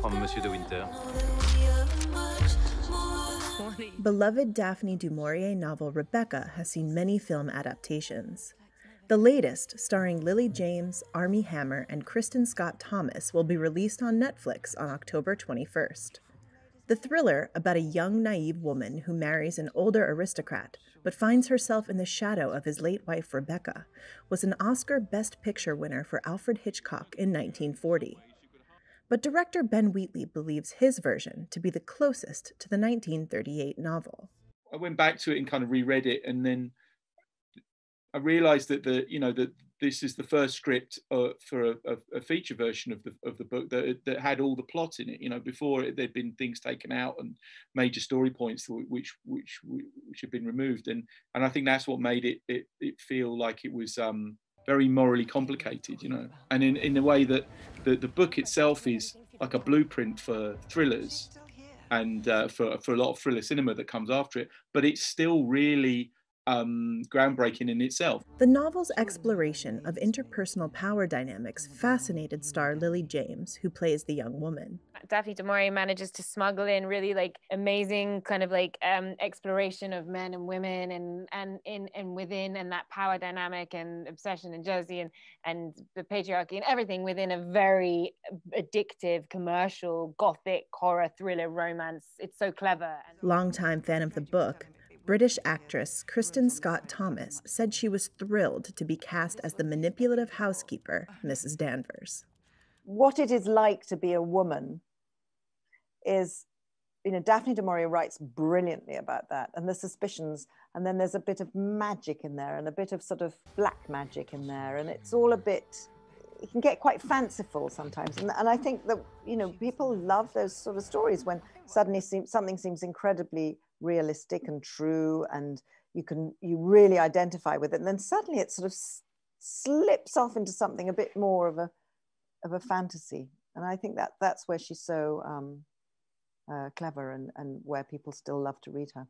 from Monsieur de Winter. Beloved Daphne du Maurier novel Rebecca has seen many film adaptations. The latest, starring Lily James, Armie Hammer, and Kristin Scott Thomas, will be released on Netflix on October 21st. The thriller, about a young, naive woman who marries an older aristocrat but finds herself in the shadow of his late wife Rebecca, was an Oscar Best Picture winner for Alfred Hitchcock in 1940. But director Ben Wheatley believes his version to be the closest to the 1938 novel. I went back to it and kind of reread it, and then I realised that the you know that this is the first script uh, for a, a, feature version of the of the book that that had all the plot in it. You know, before it, there'd been things taken out and major story points which which which had been removed, and and I think that's what made it it, it feel like it was um, very morally complicated. You know, and in in a way that the the book itself is like a blueprint for thrillers and uh, for for a lot of thriller cinema that comes after it, but it's still really um, groundbreaking in itself. The novel's exploration of interpersonal power dynamics fascinated star Lily James, who plays the young woman. Daphne du Maurier manages to smuggle in really like amazing kind of like um, exploration of men and women and and in and within and that power dynamic and obsession and jealousy and and the patriarchy and everything within a very addictive commercial gothic horror thriller romance. It's so clever. And longtime fan of the book, British actress Kristin Scott Thomas said she was thrilled to be cast as the manipulative housekeeper, Mrs. Danvers. What it is like to be a woman is, you know, Daphne du Maurier writes brilliantly about that and the suspicions. And then there's a bit of magic in there and a bit of sort of black magic in there. And it's all a bit, it can get quite fanciful sometimes. And, and I think that, you know, people love those sort of stories when suddenly seem, something seems incredibly realistic and true and you can you really identify with it. And then suddenly it sort of slips off into something a bit more of a of a fantasy. And i think that that's where she's so um, uh, clever and, and where people still love to read her